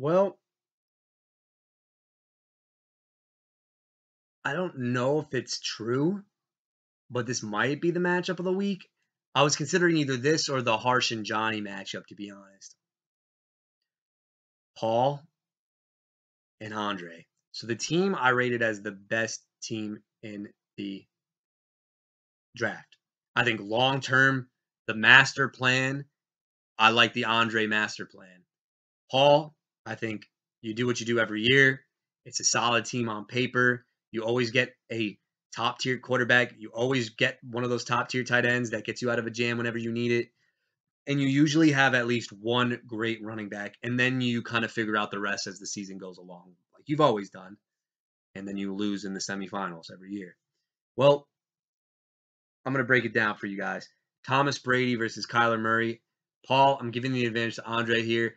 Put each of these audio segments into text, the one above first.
Well, I don't know if it's true, but this might be the matchup of the week. I was considering either this or the Harsh and Johnny matchup, to be honest. Paul and Andre. So the team I rated as the best team in the draft. I think long term, the master plan, I like the Andre master plan. Paul, I think you do what you do every year. It's a solid team on paper. You always get a top tier quarterback. You always get one of those top tier tight ends that gets you out of a jam whenever you need it. And you usually have at least one great running back. And then you kind of figure out the rest as the season goes along, like you've always done. And then you lose in the semifinals every year. Well, I'm going to break it down for you guys. Thomas Brady versus Kyler Murray. Paul, I'm giving the advantage to Andre here.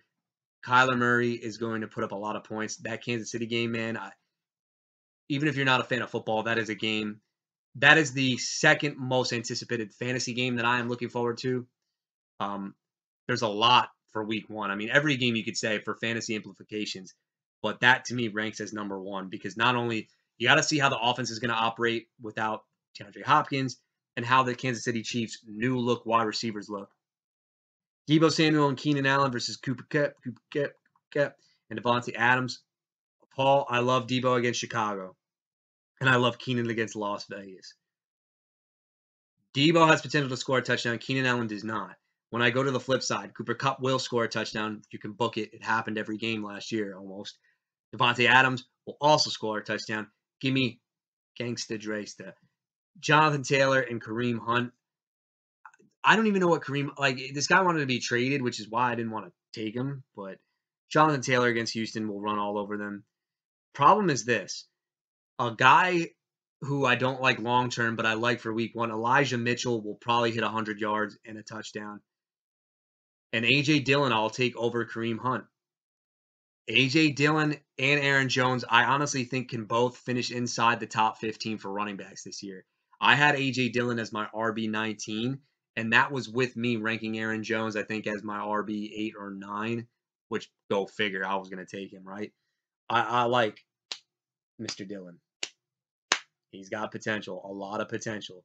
Kyler Murray is going to put up a lot of points. That Kansas City game, man, I, even if you're not a fan of football, that is a game. That is the second most anticipated fantasy game that I am looking forward to. Um, there's a lot for week one. I mean, every game you could say for fantasy implications, but that to me ranks as number one because not only you got to see how the offense is going to operate without DeAndre Hopkins and how the Kansas City Chiefs new look wide receivers look. Deebo Samuel and Keenan Allen versus Cooper Kupp, Cooper Kupp, Kupp and Davante Adams. Paul, I love Deebo against Chicago. And I love Keenan against Las Vegas. Deebo has potential to score a touchdown. Keenan Allen does not. When I go to the flip side, Cooper Kupp will score a touchdown. You can book it. It happened every game last year almost. Davante Adams will also score a touchdown. Give me Gangsta Dresta. Jonathan Taylor and Kareem Hunt. I don't even know what Kareem like. This guy wanted to be traded, which is why I didn't want to take him. But Jonathan Taylor against Houston will run all over them. Problem is this: a guy who I don't like long term, but I like for week one, Elijah Mitchell will probably hit 100 yards and a touchdown. And AJ Dillon, I'll take over Kareem Hunt. AJ Dillon and Aaron Jones, I honestly think can both finish inside the top 15 for running backs this year. I had AJ Dillon as my RB19, and that was with me ranking Aaron Jones, I think, as my RB8 or 9, which go figure, I was going to take him, right? I, I like Mr. Dillon. He's got potential, a lot of potential.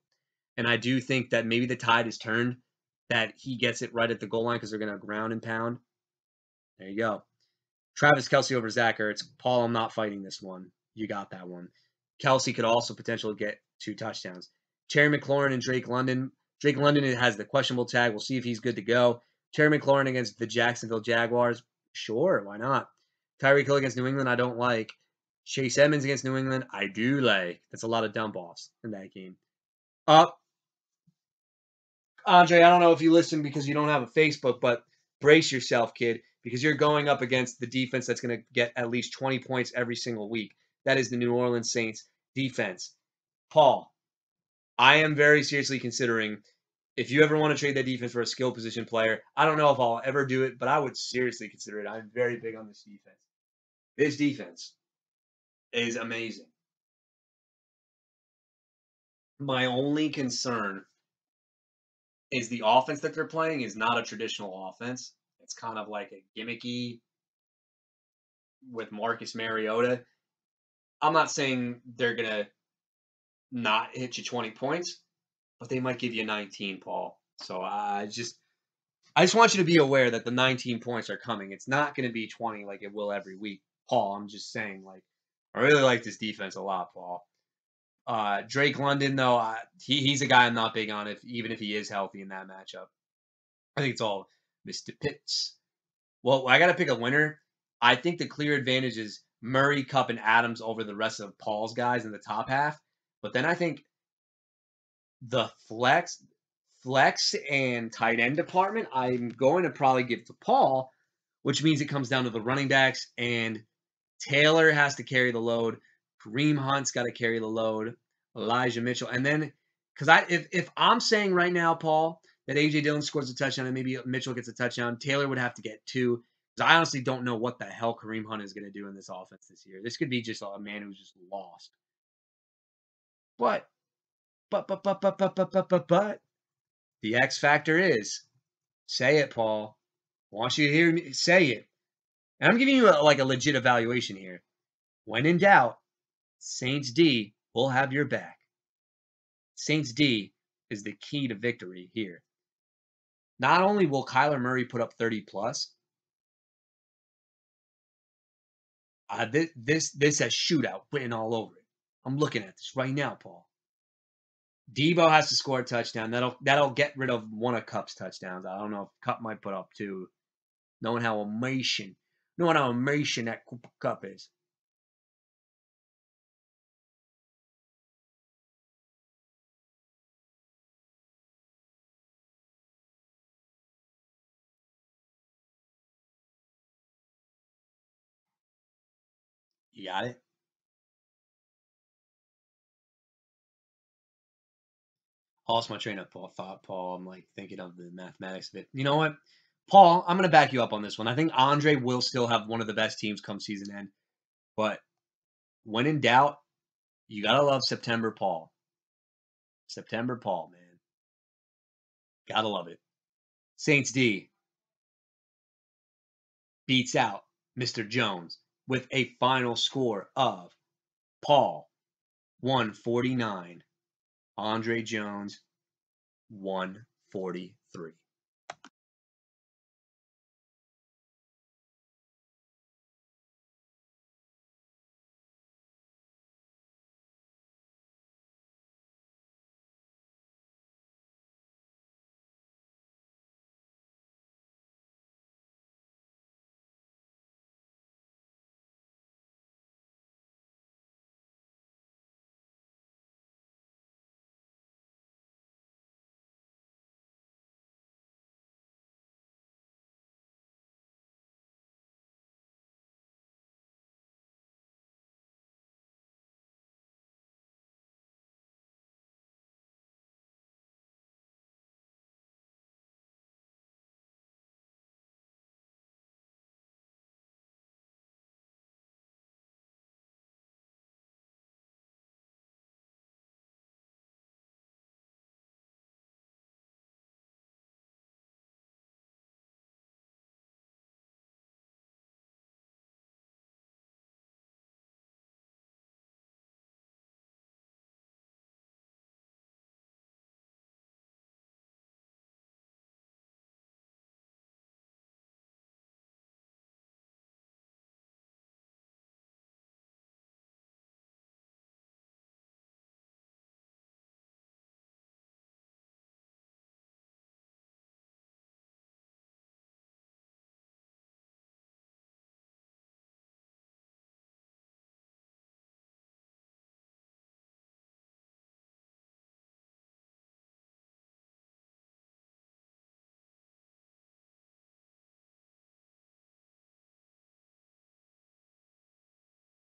And I do think that maybe the tide is turned, that he gets it right at the goal line because they're going to ground and pound. There you go. Travis Kelce over Zach Ertz. Paul, I'm not fighting this one. You got that one. Kelsey could also potentially get two touchdowns. Terry McLaurin and Drake London. Drake London has the questionable tag. We'll see if he's good to go. Terry McLaurin against the Jacksonville Jaguars. Sure, why not? Tyreek Hill against New England, I don't like. Chase Edmonds against New England, I do like. That's a lot of dump offs in that game. Up. Uh, Andre, I don't know if you listen because you don't have a Facebook, but brace yourself, kid, because you're going up against the defense that's going to get at least 20 points every single week. That is the New Orleans Saints defense. Paul, I am very seriously considering if you ever want to trade that defense for a skill position player. I don't know if I'll ever do it, but I would seriously consider it. I'm very big on this defense. This defense is amazing. My only concern is the offense that they're playing is not a traditional offense. It's kind of like a gimmicky with Marcus Mariota. I'm not saying they're going to not hit you 20 points, but they might give you 19, Paul. So I just I just want you to be aware that the 19 points are coming. It's not going to be 20 like it will every week. Paul, I'm just saying like I really like this defense a lot, Paul. Uh, Drake London, though, uh, he, he's a guy I'm not big on, if even if he is healthy in that matchup. I think it's all Mr. Pitts. Well, I got to pick a winner. I think the clear advantage is Murray, Kupp, and Adams over the rest of Paul's guys in the top half. But then I think the flex, flex and tight end department, I'm going to probably give to Paul, which means it comes down to the running backs and Taylor has to carry the load. Kareem Hunt's got to carry the load. Elijah Mitchell, and then because I if if I'm saying right now, Paul, that AJ Dillon scores a touchdown and maybe Mitchell gets a touchdown, Taylor would have to get two. Because I honestly don't know what the hell Kareem Hunt is going to do in this offense this year. This could be just a man who's just lost. But, but, but, but, but, but, but, but, but, but, the X factor is, say it, Paul. I want you to hear me say it. And I'm giving you a, like a legit evaluation here. When in doubt, Saints D will have your back. Saints D is the key to victory here. Not only will Kyler Murray put up 30 plus, uh, this this this has shootout written all over. I'm looking at this right now, Paul. Deebo has to score a touchdown. That'll that'll get rid of one of Kupp's touchdowns. I don't know if Kupp might put up two, knowing how amazing, knowing how amazing that Kupp is. You got it? I lost my train of thought, Paul. I'm like thinking of the mathematics of it. You know what? Paul, I'm going to back you up on this one. I think Andre will still have one of the best teams come season end. But when in doubt, you got to love September Paul. September Paul, man. Got to love it. Saints D beats out Mr. Jones with a final score of Paul 149, Andre Jones 143.